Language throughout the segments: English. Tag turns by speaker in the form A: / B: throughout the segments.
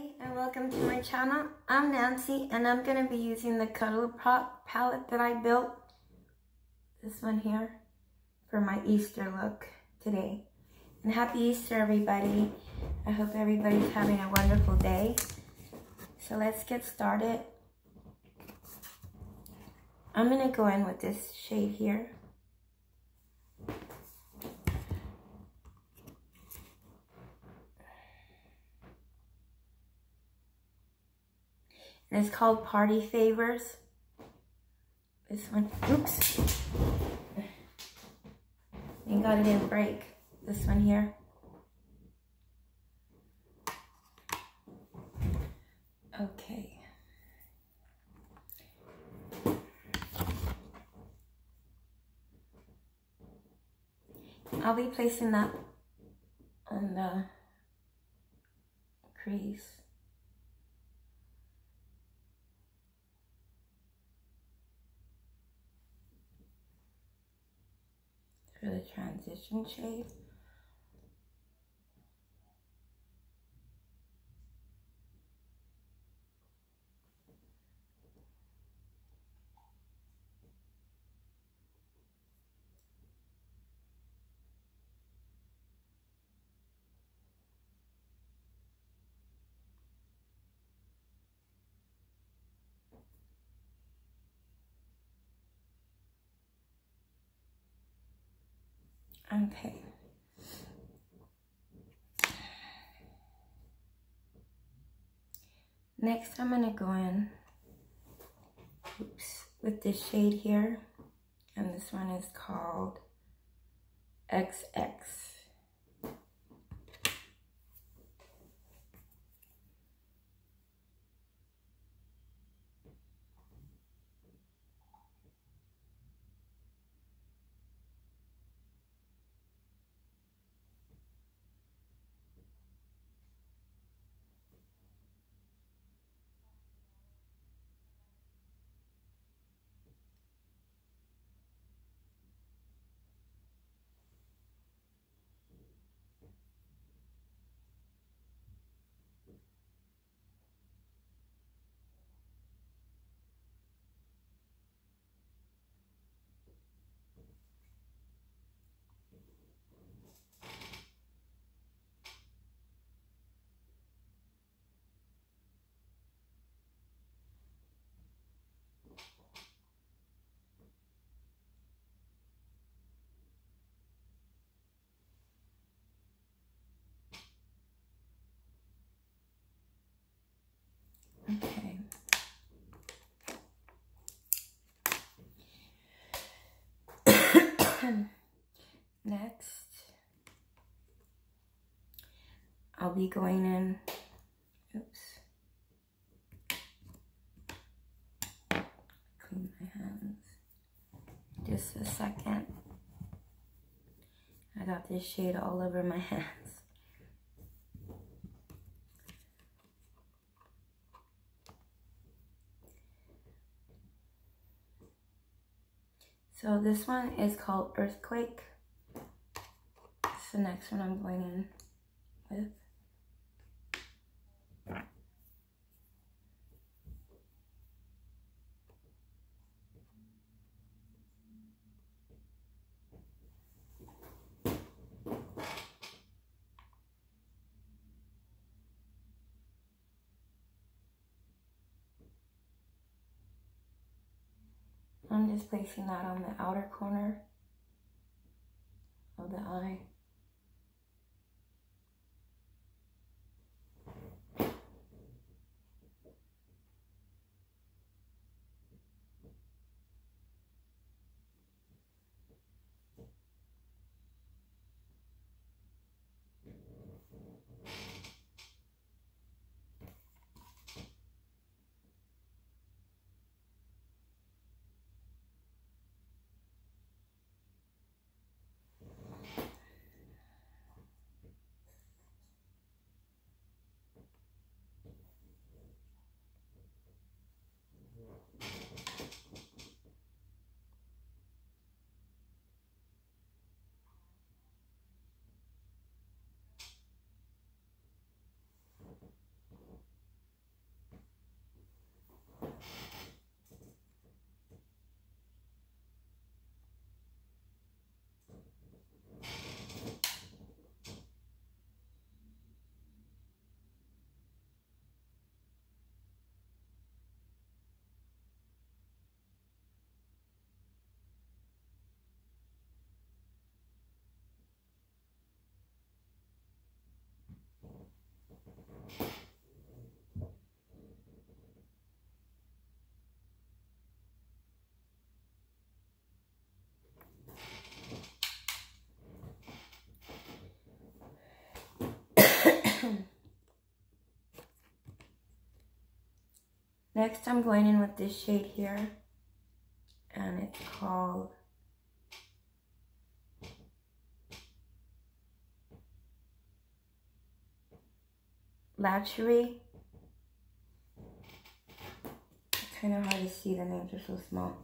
A: and welcome to my channel. I'm Nancy and I'm going to be using the ColourPop palette that I built, this one here, for my Easter look today. And happy Easter everybody. I hope everybody's having a wonderful day. So let's get started. I'm going to go in with this shade here. And it's called Party Favors. This one, oops. Thank God it didn't break. This one here. Okay. I'll be placing that on the crease. For the transition shade. Okay. Next, I'm going to go in oops, with this shade here. And this one is called XX. Okay. Next, I'll be going in, oops, clean my hands, just a second. I got this shade all over my hands. So this one is called Earthquake. It's the next one I'm going in with. I'm just placing that on the outer corner of the eye. Next, I'm going in with this shade here, and it's called Luxury. It's kind of hard to see, the names are so small.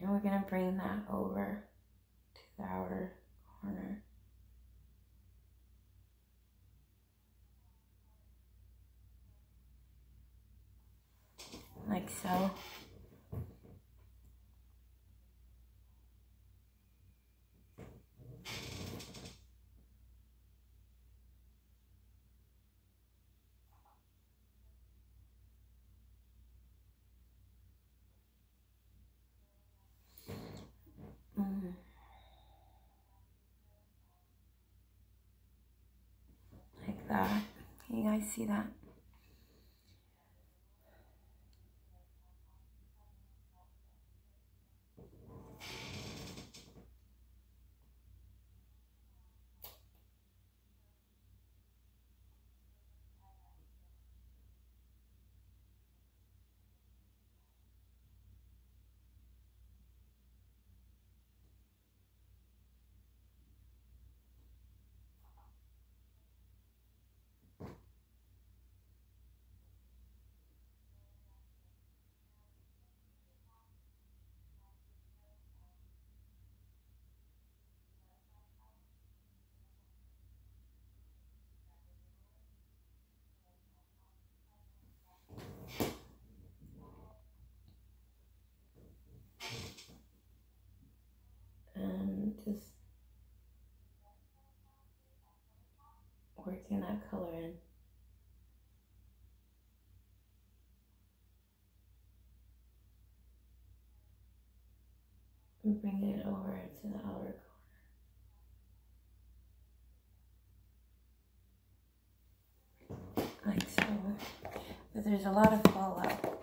A: And we're going to bring that over to the outer corner. Like so. Mm. Like that. You guys see that? and just working that color in. And bringing it over to the outer corner. Like so. But there's a lot of fallout.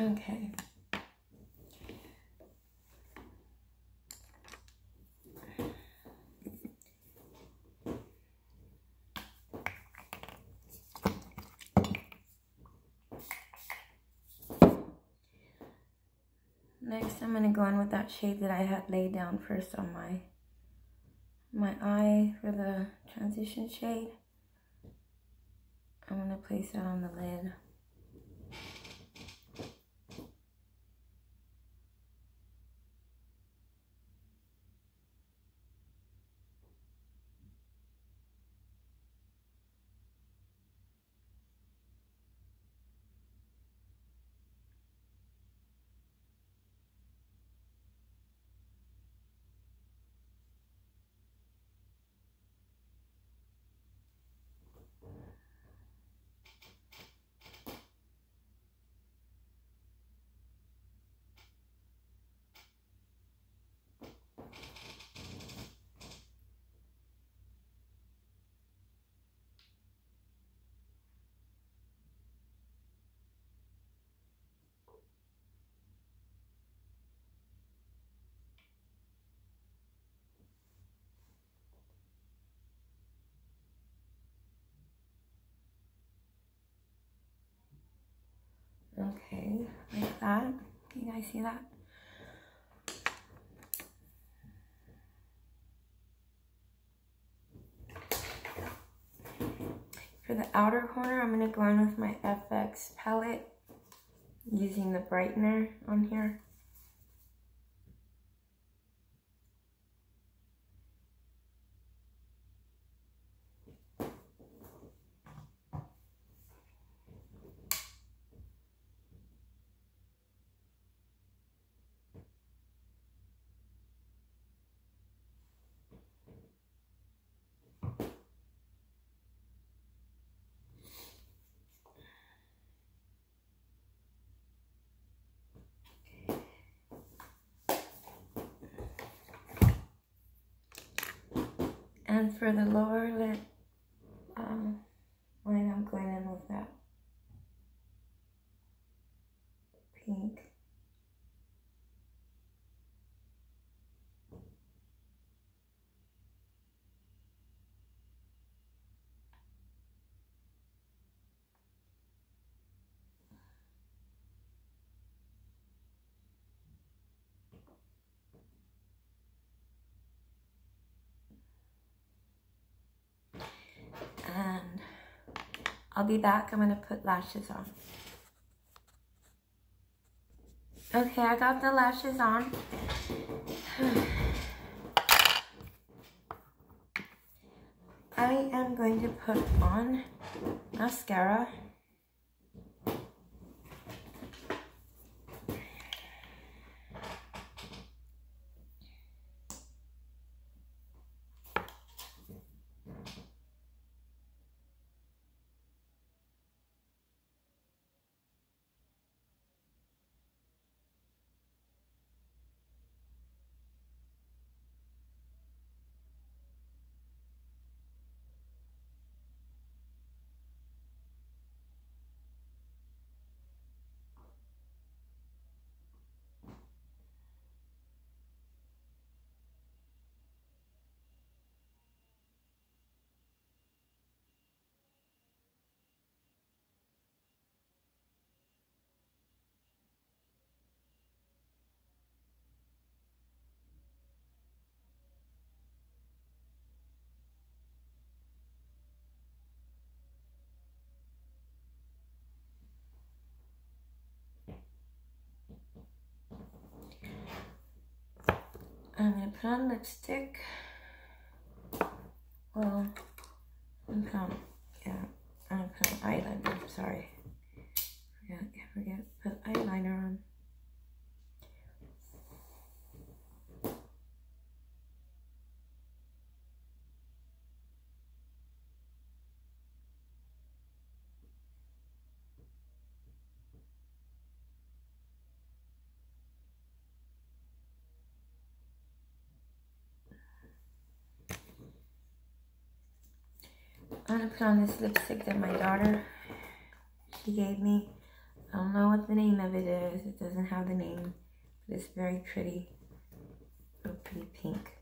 A: Okay. Next, I'm going to go in with that shade that I had laid down first on my my eye for the transition shade. I'm going to place that on the lid. Okay, like that. You guys see that? For the outer corner, I'm going to go in with my FX palette using the brightener on here. And for the lower lip um, line, I'm going in with that pink. and I'll be back. I'm going to put lashes on. Okay, I got the lashes on. I am going to put on mascara. I'm gonna put on lipstick. Well, I'm on, yeah, I'm gonna put on eyeliner, sorry. Forget, forget, put eyeliner on. I'm gonna put on this lipstick that my daughter, she gave me. I don't know what the name of it is. It doesn't have the name, but it's very pretty. A pretty pink.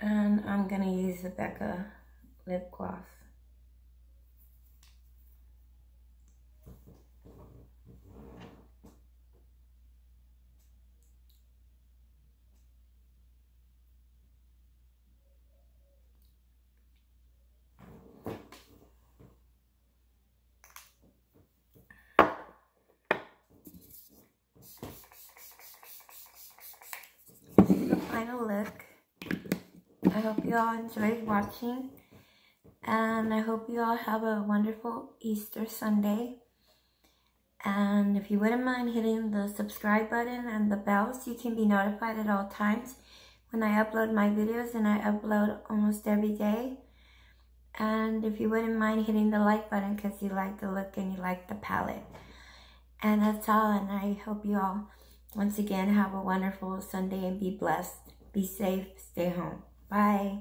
A: And I'm going to use the Becca lip gloss. final look. Hope you all enjoyed watching. And I hope you all have a wonderful Easter Sunday. And if you wouldn't mind hitting the subscribe button and the bell so you can be notified at all times when I upload my videos and I upload almost every day. And if you wouldn't mind hitting the like button because you like the look and you like the palette. And that's all. And I hope you all once again have a wonderful Sunday and be blessed. Be safe. Stay home. Bye.